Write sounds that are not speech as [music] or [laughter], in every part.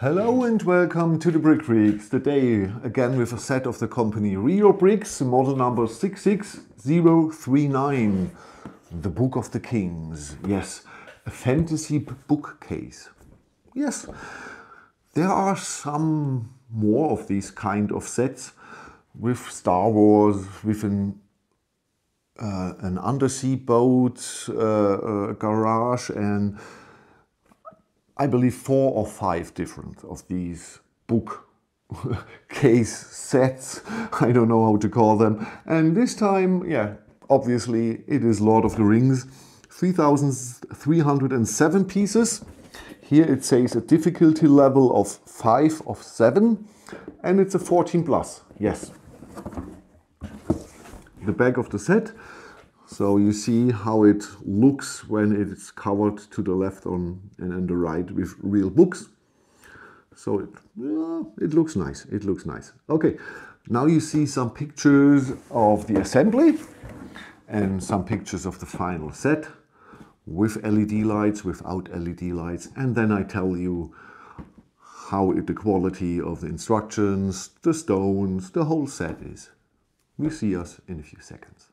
Hello and welcome to the Brick Freaks. Today again with a set of the company Reobrix, model number 66039. The Book of the Kings. Yes, a fantasy bookcase. Yes, there are some more of these kind of sets with Star Wars, with an uh, an undersea boat, uh, garage, and I believe four or five different of these book [laughs] case sets. [laughs] I don't know how to call them. And this time, yeah, obviously it is Lord of the Rings. 3,307 pieces. Here it says a difficulty level of 5 of 7 and it's a 14 plus. Yes. The back of the set so you see how it looks when it's covered to the left on and the right with real books. So it, it looks nice, it looks nice. Okay, now you see some pictures of the assembly and some pictures of the final set with LED lights, without LED lights, and then I tell you how it, the quality of the instructions, the stones, the whole set is. We see us in a few seconds.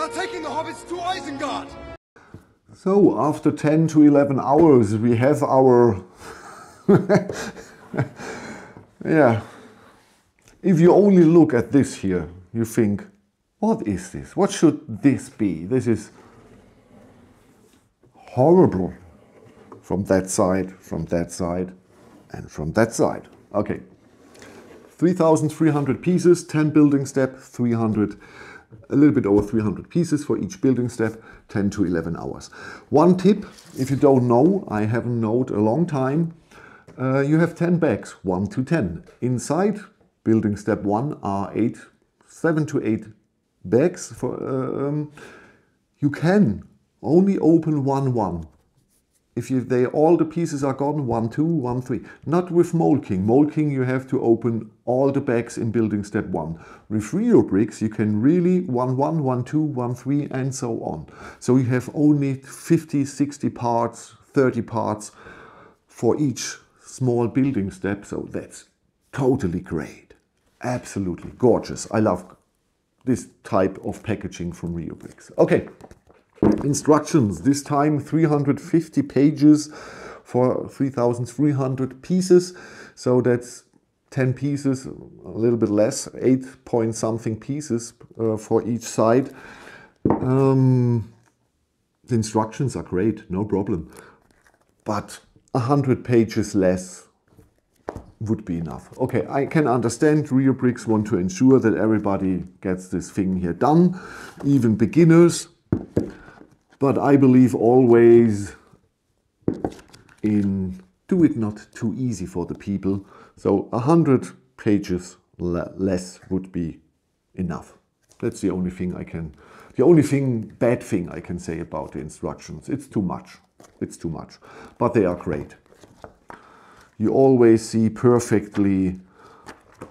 They're taking the hobbits to Isengard! So, after 10 to 11 hours, we have our. [laughs] yeah. If you only look at this here, you think, what is this? What should this be? This is horrible. From that side, from that side, and from that side. Okay. 3,300 pieces, 10 building step, 300 a little bit over 300 pieces for each building step, 10 to 11 hours. One tip, if you don't know, I haven't known a long time, uh, you have 10 bags, 1 to 10. Inside building step 1 are 8, 7 to 8 bags. For, uh, um, you can only open one one if you, they all the pieces are gone, one, two, one, three. Not with Mould King. Molking, you have to open all the bags in building step one. With Reobrix, you can really one, one, one, two, one, three, and so on. So you have only 50, 60 parts, 30 parts for each small building step. So that's totally great. Absolutely gorgeous. I love this type of packaging from Reobrix. Okay instructions. This time 350 pages for 3,300 pieces. So that's 10 pieces, a little bit less, 8 point something pieces uh, for each side. Um, the instructions are great, no problem. But 100 pages less would be enough. Okay, I can understand Reobrix want to ensure that everybody gets this thing here done, even beginners. But I believe always in do it not too easy for the people. So a hundred pages le less would be enough. That's the only thing I can, the only thing, bad thing I can say about the instructions. It's too much. It's too much. But they are great. You always see perfectly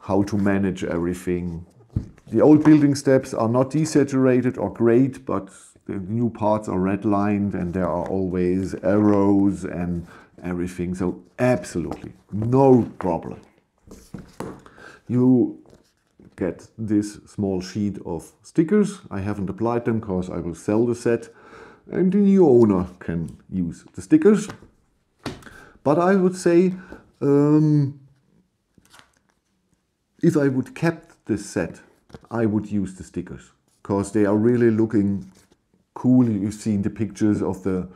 how to manage everything. The old building steps are not desaturated or great, but the new parts are redlined and there are always arrows and everything. So absolutely no problem. You get this small sheet of stickers. I haven't applied them because I will sell the set and the new owner can use the stickers. But I would say um, if I would kept this set, I would use the stickers because they are really looking cool. You've seen the pictures of the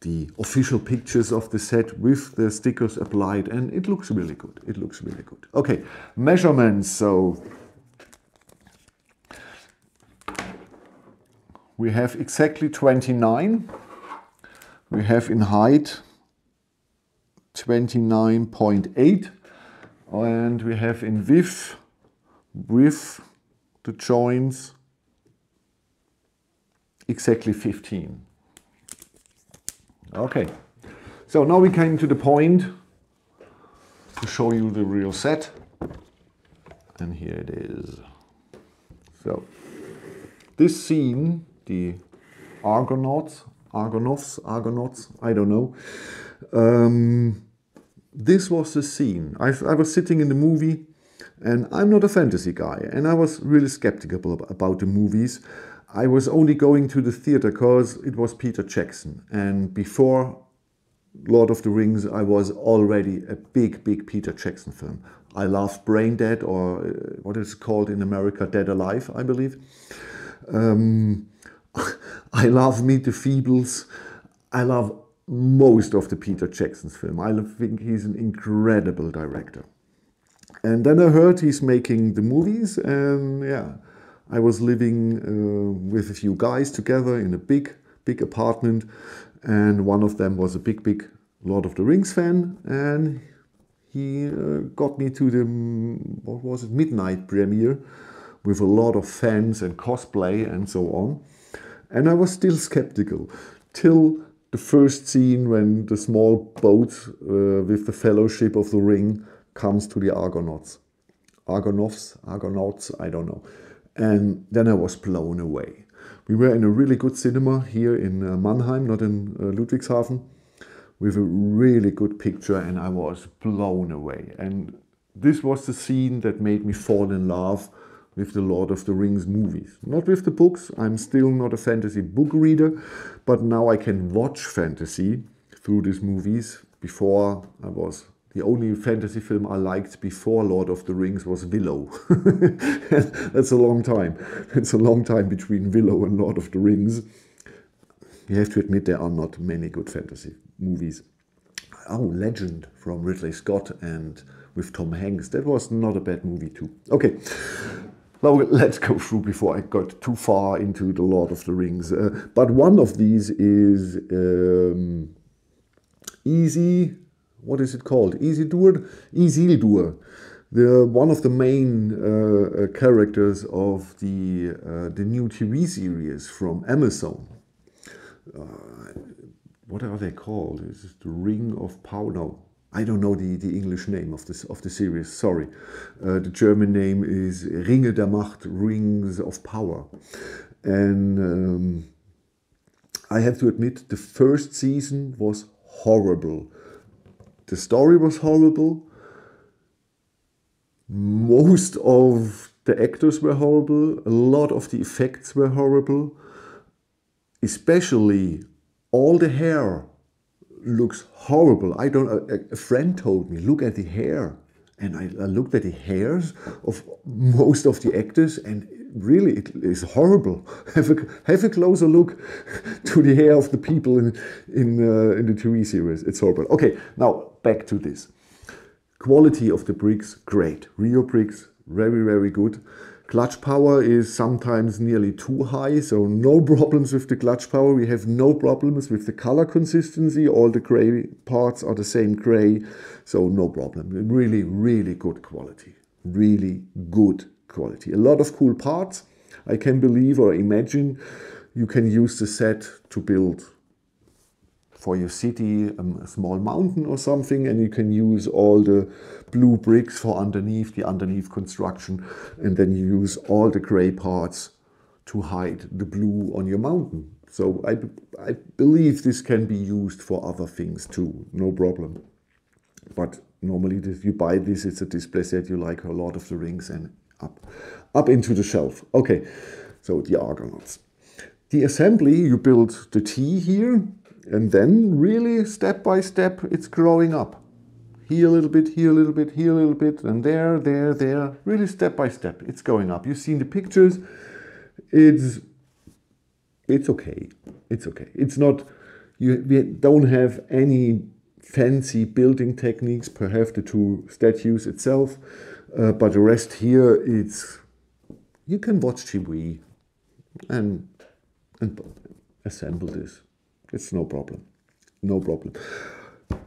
the official pictures of the set with the stickers applied and it looks really good. It looks really good. Okay, measurements. So we have exactly 29. We have in height 29.8 and we have in width with the joints exactly 15. Okay, so now we came to the point to show you the real set. And here it is. So, this scene, the Argonauts, Argonauts, Argonauts, I don't know. Um, this was the scene. I, I was sitting in the movie and I'm not a fantasy guy and I was really skeptical about the movies I was only going to the theater because it was Peter Jackson. And before Lord of the Rings, I was already a big, big Peter Jackson film. I love Brain Dead, or uh, what is called in America, Dead Alive, I believe. Um, [laughs] I love Meet the Feebles. I love most of the Peter Jackson's film. I think he's an incredible director. And then I heard he's making the movies, and yeah, I was living uh, with a few guys together in a big, big apartment, and one of them was a big, big Lord of the Rings fan, and he uh, got me to the what was it midnight premiere with a lot of fans and cosplay and so on. And I was still skeptical till the first scene when the small boat uh, with the Fellowship of the Ring comes to the Argonauts. Argonauts, Argonauts, I don't know. And then I was blown away. We were in a really good cinema here in uh, Mannheim, not in uh, Ludwigshafen, with a really good picture, and I was blown away. And this was the scene that made me fall in love with the Lord of the Rings movies. Not with the books, I'm still not a fantasy book reader, but now I can watch fantasy through these movies. Before I was the only fantasy film I liked before Lord of the Rings was Willow. [laughs] That's a long time. It's a long time between Willow and Lord of the Rings. You have to admit there are not many good fantasy movies. Oh, Legend from Ridley Scott and with Tom Hanks. That was not a bad movie too. Okay. Now let's go through before I got too far into the Lord of the Rings. Uh, but one of these is um, easy what is it called? Isildur? Isildur. The, one of the main uh, uh, characters of the, uh, the new TV series from Amazon. Uh, what are they called? Is it the Ring of Power? No, I don't know the, the English name of this of the series. Sorry, uh, the German name is Ringe der Macht, Rings of Power, and um, I have to admit the first season was horrible. The story was horrible. Most of the actors were horrible. A lot of the effects were horrible. Especially all the hair looks horrible. I don't. A, a friend told me, look at the hair. and I, I looked at the hairs of most of the actors, and really it is horrible. [laughs] Have a have a closer look [laughs] to the hair of the people in in, uh, in the TV series. It's horrible. Okay, now back to this. Quality of the bricks, great. Reobrix, very very good. Clutch power is sometimes nearly too high, so no [laughs] problems with the clutch power. We have no problems with the color consistency. All the gray parts are the same gray, so no problem. Really, really good quality. Really good quality. A lot of cool parts. I can believe or imagine you can use the set to build for your city um, a small mountain or something and you can use all the blue bricks for underneath the underneath construction and then you use all the gray parts to hide the blue on your mountain so I, I believe this can be used for other things too no problem but normally if you buy this it's a display set you like a lot of the rings and up up into the shelf. Okay so the argonauts. The assembly you build the T here and then really step by step it's growing up. Here a little bit here a little bit here a little bit and there there there. Really step by step it's going up. You've seen the pictures. It's it's okay it's okay. It's not you we don't have any fancy building techniques perhaps the two statues itself uh, but the rest here it's you can watch TV and and assemble this it's no problem. No problem.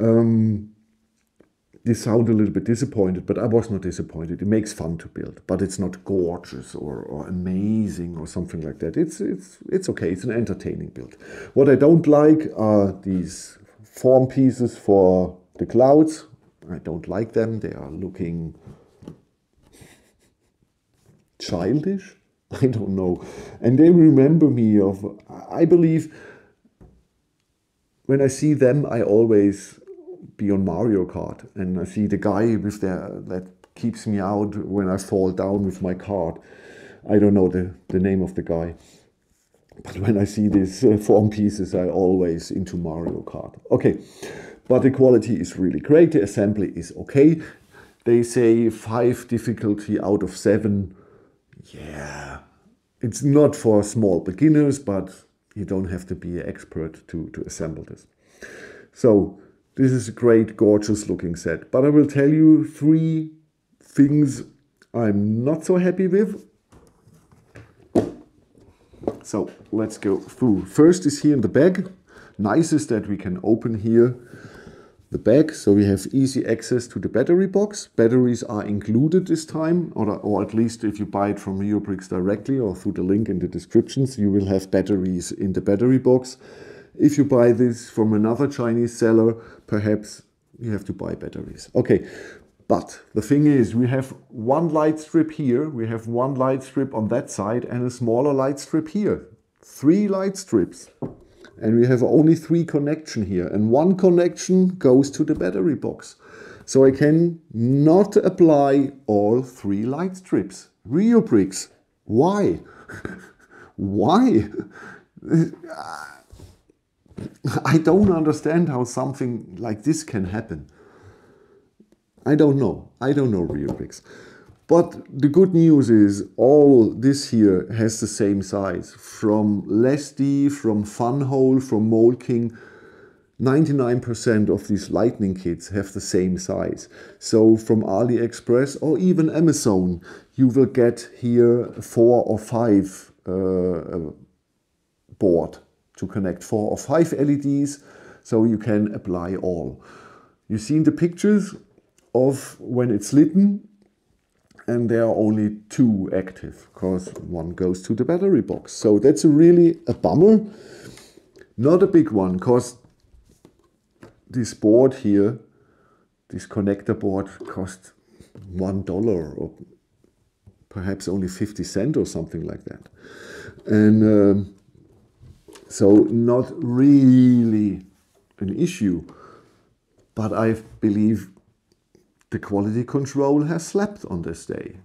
Um, they sound a little bit disappointed, but I was not disappointed. It makes fun to build, but it's not gorgeous or, or amazing or something like that. It's, it's, it's okay. It's an entertaining build. What I don't like are these form pieces for the clouds. I don't like them. They are looking childish. [laughs] I don't know. And they remember me of, I believe when I see them, I always be on Mario Kart, and I see the guy with the that keeps me out when I fall down with my cart. I don't know the, the name of the guy, but when I see these uh, form pieces, I always into Mario Kart. Okay, but the quality is really great. The assembly is okay. They say five difficulty out of seven. Yeah, it's not for small beginners, but you don't have to be an expert to, to assemble this. So this is a great, gorgeous looking set. But I will tell you three things I'm not so happy with. So let's go through. First is here in the bag. Nicest that we can open here the bag. So we have easy access to the battery box. Batteries are included this time, or, or at least if you buy it from Reobrix directly or through the link in the descriptions, you will have batteries in the battery box. If you buy this from another Chinese seller, perhaps you have to buy batteries. Okay, but the thing is, we have one light strip here, we have one light strip on that side, and a smaller light strip here. Three light strips and we have only three connection here and one connection goes to the battery box. So I can not apply all three light strips. real Reobrix, why? [laughs] why? [laughs] I don't understand how something like this can happen. I don't know. I don't know Reobrix. But the good news is all this here has the same size. From LESDIY, from Funwhole, from Mould King, 99% of these lightning kits have the same size. So from AliExpress or even Amazon, you will get here four or five uh, board to connect four or five LEDs so you can apply all. You've seen the pictures of when it's lit and there are only two active because one goes to the battery box. So that's really a bummer. Not a big one because this board here, this connector board cost one dollar or perhaps only 50 cent or something like that. And um, so not really an issue, but I believe the quality control has slept on this day.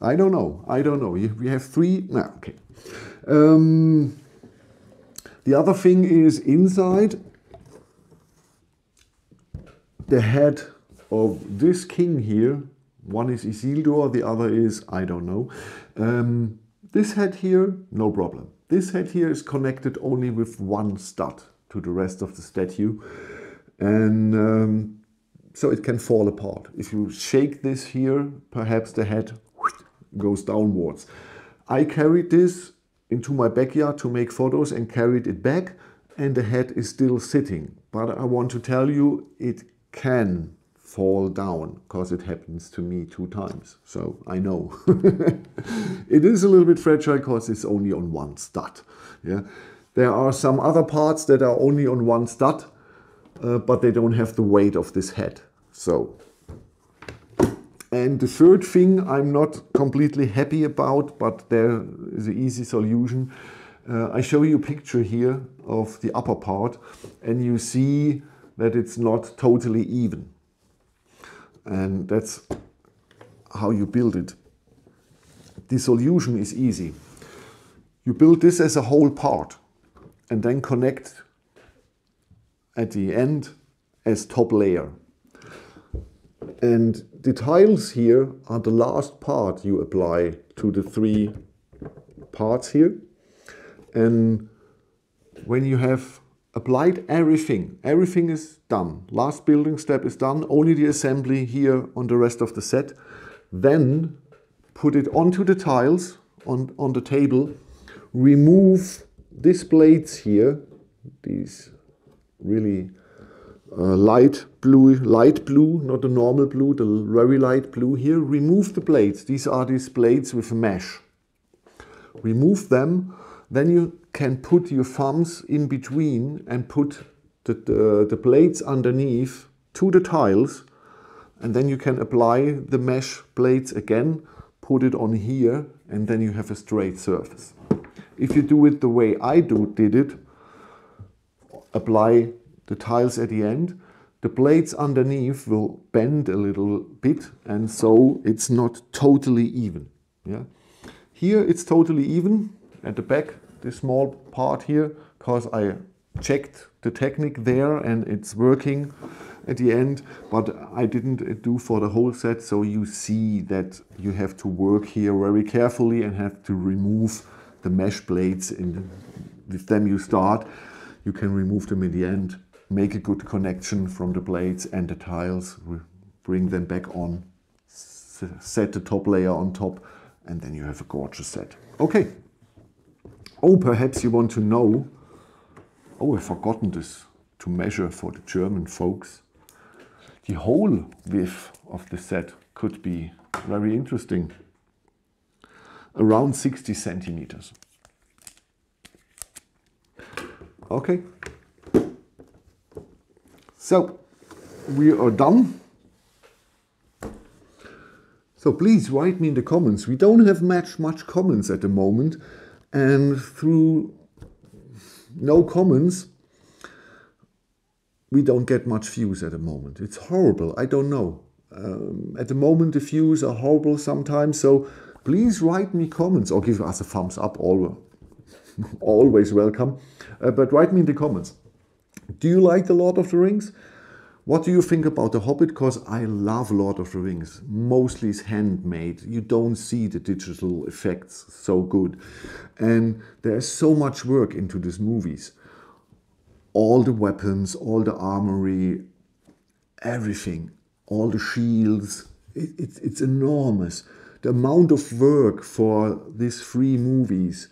I don't know. I don't know. We have three. No, okay. Um, the other thing is inside the head of this king here. One is Isildur, the other is, I don't know. Um, this head here, no problem. This head here is connected only with one stud to the rest of the statue. And um, so it can fall apart. If you shake this here, perhaps the head goes downwards. I carried this into my backyard to make photos and carried it back and the head is still sitting. But I want to tell you it can fall down because it happens to me two times. So I know. [laughs] it is a little bit fragile because it's only on one stud. Yeah. There are some other parts that are only on one stud, uh, but they don't have the weight of this head. So, and the third thing I'm not completely happy about, but there is an easy solution. Uh, I show you a picture here of the upper part and you see that it's not totally even. And that's how you build it. The solution is easy. You build this as a whole part and then connect at the end as top layer. And the tiles here are the last part you apply to the three parts here. And when you have applied everything, everything is done. Last building step is done, only the assembly here on the rest of the set. Then put it onto the tiles on, on the table, remove these blades here, these really uh, light blue, light blue, not the normal blue, the very light blue here. Remove the blades. These are these blades with mesh. Remove them. Then you can put your thumbs in between and put the, the, the blades underneath to the tiles. And then you can apply the mesh blades again, put it on here, and then you have a straight surface. If you do it the way I do, did it, apply the tiles at the end, the blades underneath will bend a little bit and so it's not totally even. Yeah. Here it's totally even at the back, this small part here, because I checked the technique there and it's working at the end, but I didn't do for the whole set. So you see that you have to work here very carefully and have to remove the mesh blades. In, with them you start, you can remove them in the end make a good connection from the blades and the tiles, bring them back on, set the top layer on top, and then you have a gorgeous set. Okay. Oh, perhaps you want to know, oh, I've forgotten this to measure for the German folks. The whole width of the set could be very interesting. Around 60 centimeters. Okay. So we are done. So please write me in the comments. We don't have much much comments at the moment, and through no comments, we don't get much views at the moment. It's horrible. I don't know. Um, at the moment, the views are horrible sometimes. So please write me comments or give us a thumbs up. Always, [laughs] always welcome. Uh, but write me in the comments. Do you like The Lord of the Rings? What do you think about The Hobbit? Because I love Lord of the Rings. Mostly it's handmade. You don't see the digital effects so good. And there's so much work into these movies. All the weapons, all the armory, everything, all the shields. It, it, it's enormous. The amount of work for these three movies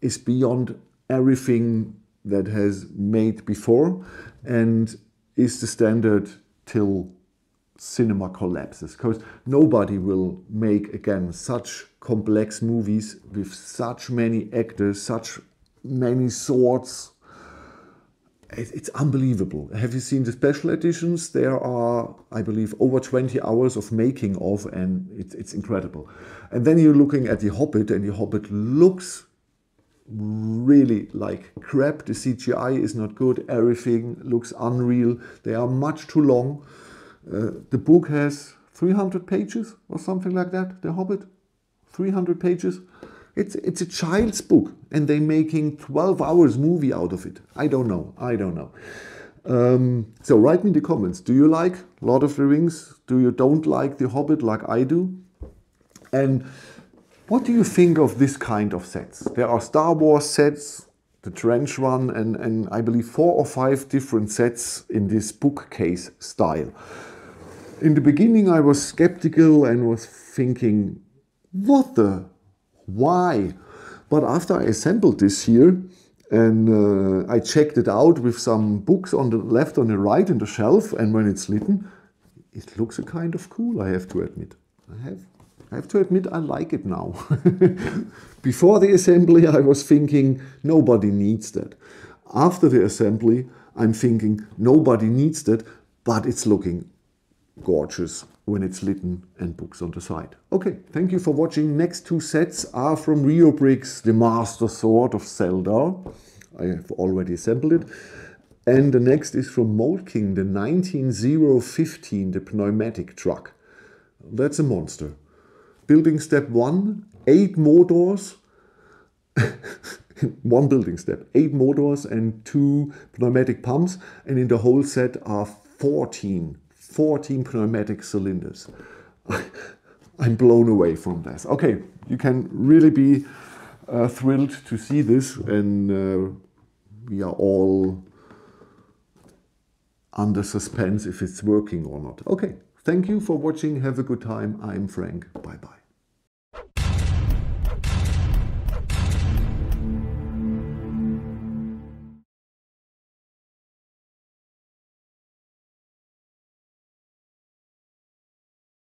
is beyond everything that has made before and is the standard till cinema collapses. Because nobody will make again such complex movies with such many actors such many swords. It's unbelievable. Have you seen the special editions? There are i believe over 20 hours of making of and it's, it's incredible. And then you're looking at the hobbit and the hobbit looks really like crap. The CGI is not good. Everything looks unreal. They are much too long. Uh, the book has 300 pages or something like that. The Hobbit, 300 pages. It's it's a child's book, and they're making 12 hours movie out of it. I don't know. I don't know. Um, so write me in the comments. Do you like Lord of the Rings? Do you don't like The Hobbit like I do? And what do you think of this kind of sets? There are Star Wars sets, the trench one, and, and I believe four or five different sets in this bookcase style. In the beginning, I was skeptical and was thinking, what the? Why? But after I assembled this here, and uh, I checked it out with some books on the left on the right in the shelf and when it's lit, it looks a kind of cool I have to admit. I have, I have to admit I like it now. [laughs] Before the assembly I was thinking nobody needs that. After the assembly I'm thinking nobody needs that but it's looking gorgeous when it's lit and books on the side. Okay, thank you for watching. Next two sets are from Reobrix, the Master Sword of Zelda. I have already assembled it. And the next is from Mould King, the 19015, the pneumatic truck. That's a monster. Building step one, eight motors. [laughs] one building step, eight motors and two pneumatic pumps. And in the whole set are 14 14 pneumatic cylinders. [laughs] I'm blown away from this. Okay, you can really be uh, thrilled to see this, and uh, we are all under suspense if it's working or not. Okay, thank you for watching. Have a good time. I'm Frank. Bye bye.